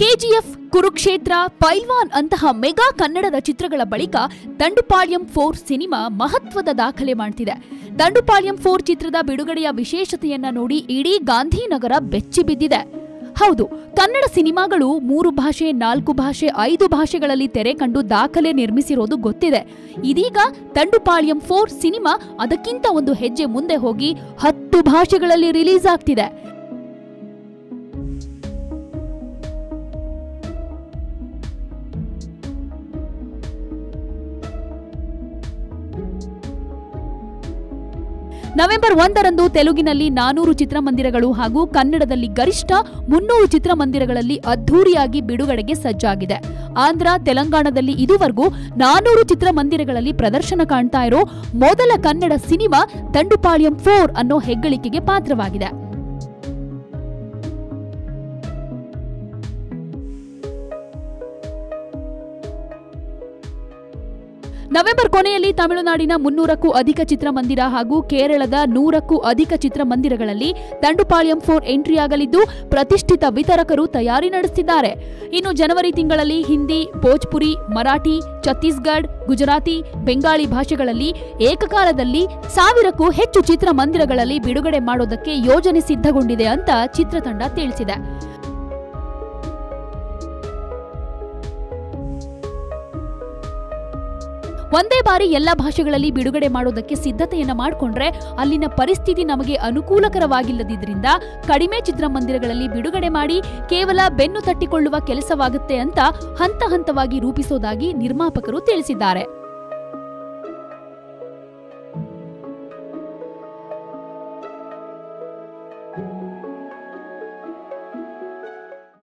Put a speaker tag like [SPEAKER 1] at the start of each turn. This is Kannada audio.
[SPEAKER 1] ಕೆಜಿಎಫ್, ಕುರುಕ್ಷೇತ್ರ, ಪೈಲ್ವಾನ್ ಅಂತಹ ಮೆಗಾ ಕನ್ನಡದ ಚಿತ್ರಗಳ ಬಳಿಕ ದಂಡುಪಾಳ್ಯಂ ಫೋರ್ ಸಿನಿಮಾ ಮಹತ್ವದ ದಾಖಲೆ ಮಾಡ್ತಿದೆ. ದಂಡುಪಾಳ್ಯಂ ಫೋರ್ ಚಿತ್ರದ ಬಿಡುಗಡೆಯ ವಿಶೇಷತೆಯನ್ನ ನೋಡಿ ಇಡೀ ಗಾಂಧಿನಗರ ಬೆಚ್ಚಿಬಿದ್ದಿದೆ ಹೌದು, ಕನ್ನಡ ಸಿನಿಮಾಗಳು ಮೂರು ಭಾಷೆ, ನಾಲ್ಕು ಭಾಷೆ, ಐದು ಭಾಷೆಗಳಲ್ಲಿ ತೆರೆ ಕಂಡು ದಾಖಲೆ ನಿರ್ಮಿಸಿರೋದು ಗೊತ್ತಿದೆ. ಇದೀಗ ದಂಡುಪಾಳ್ಯಂ ಫೋರ್ ಸಿನಿಮಾ ಅದಕ್ಕಿಂತ ಒಂದು ಹೆಜ್ಜೆ ಮುಂದೆ ಹೋಗಿ ಹತ್ತು ಭಾಷೆಗಳಲ್ಲಿ ರಿಲೀಸ್ ಆಗ್ತಿದೆ. ನವೆಂಬರ್ ಒಂದರಂದು ತೆಲುಗಿನಲ್ಲಿ ನಾನೂರು ಚಿತ್ರಮಂದಿರಗಳು ಹಾಗೂ ಕನ್ನಡದಲ್ಲಿ ಗರಿಷ್ಠ ಮುನ್ನೂರು ಚಿತ್ರಮಂದಿರಗಳಲ್ಲಿ ಅದ್ಧೂರಿಯಾಗಿ ಬಿಡುಗಡೆಗೆ ಸಜ್ಜಾಗಿದೆ. ಆಂಧ್ರ, ತೆಲಂಗಾಣದಲ್ಲಿ ಇದುವರೆಗೂ ನಾನೂರು ಚಿತ್ರಮಂದಿರಗಳಲ್ಲಿ ಪ್ರದರ್ಶನ ಕಾಣ್ತಾ ಇರೋ ಮೊದಲ ಕನ್ನಡ ಸಿನಿಮಾ ದಂಡುಪಾಳ್ಯಂ ಫೋರ್ ಅನ್ನೋ ಹೆಗ್ಗಳಿಕೆಗೆ ಪಾತ್ರವಾಗಿದೆ. ನವೆಂಬರ್ ಕೊನೆಯಲ್ಲಿ ತಮಿಳುನಾಡಿನ ಮುನ್ನೂರಕ್ಕೂ ಅಧಿಕ ಚಿತ್ರಮಂದಿರ ಹಾಗೂ ಕೇರಳದ ನೂರಕ್ಕೂ ಅಧಿಕ ಚಿತ್ರಮಂದಿರಗಳಲ್ಲಿ ದಂಡುಪಾಳ್ಯಂ ಫೋರ್ ಎಂಟ್ರಿಯಾಗಲಿದ್ದು ಪ್ರತಿಷ್ಠಿತ ವಿತರಕರು ತಯಾರಿ ನಡೆಸಿದ್ದಾರೆ ಇನ್ನು ಜನವರಿ ತಿಂಗಳಲ್ಲಿ ಹಿಂದಿ, ಭೋಜ್ಪುರಿ, ಮರಾಠಿ, ಛತ್ತೀಸ್ಗಢ, ಗುಜರಾತಿ, ಬೆಂಗಾಳಿ ಭಾಷೆಗಳಲ್ಲಿ ಏಕಕಾಲದಲ್ಲಿ ಸಾವಿರಕ್ಕೂ ಹೆಚ್ಚು ಚಿತ್ರಮಂದಿರಗಳಲ್ಲಿ ಬಿಡುಗಡೆ ಮಾಡೋದಕ್ಕೆ ಯೋಜನೆ ಸಿದ್ಧಗೊಂಡಿದೆ ಅಂತ ಚಿತ್ರತಂಡ ತಿಳಿಸಿದೆ. ಒಂದೇ ಬಾರಿ ಎಲ್ಲ ಭಾಷೆಗಳಲ್ಲಿ ಬಿಡುಗಡೆ ಮಾಡೋದಕ್ಕೆ ಸಿದ್ಧತೆಯನ್ನ ಮಾಡಿಕೊಂಡ್ರೆ ಅಲ್ಲಿನ ಪರಿಸ್ಥಿತಿ ನಮಗೆ ಅನುಕೂಲಕರವಾಗಿಲ್ಲದಿದ್ದರಿಂದ ಕಡಿಮೆ ಚಿತ್ರಮಂದಿರಗಳಲ್ಲಿ ಬಿಡುಗಡೆ ಮಾಡಿ ಕೇವಲ ಬೆನ್ನು ತಟ್ಟಿಕೊಳ್ಳುವ ಕೆಲಸವಾಗುತ್ತೆ ಅಂತ ಹಂತ ಹಂತವಾಗಿ ರೂಪಿಸೋದಾಗಿ ನಿರ್ಮಾಪಕರು ತಿಳಿಸಿದ್ದಾರೆ.